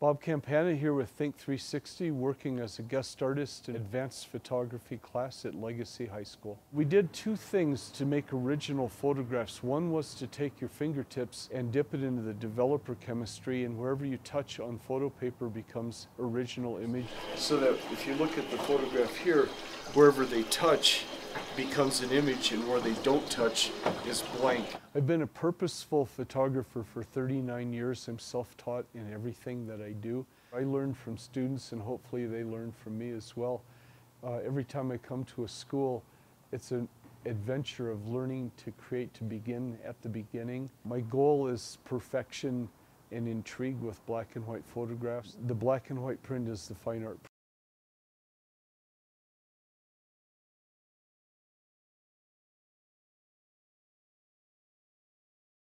Bob Campagna here with Think 360, working as a guest artist in advanced photography class at Legacy High School. We did two things to make original photographs. One was to take your fingertips and dip it into the developer chemistry, and wherever you touch on photo paper becomes original image. So that if you look at the photograph here, wherever they touch becomes an image, and where they don't touch is blank. I've been a purposeful photographer for 39 years. I'm self taught in everything that I do. I learn from students, and hopefully, they learn from me as well. Uh, every time I come to a school, it's an adventure of learning to create to begin at the beginning. My goal is perfection and intrigue with black and white photographs. The black and white print is the fine art